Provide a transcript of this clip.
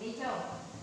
Então,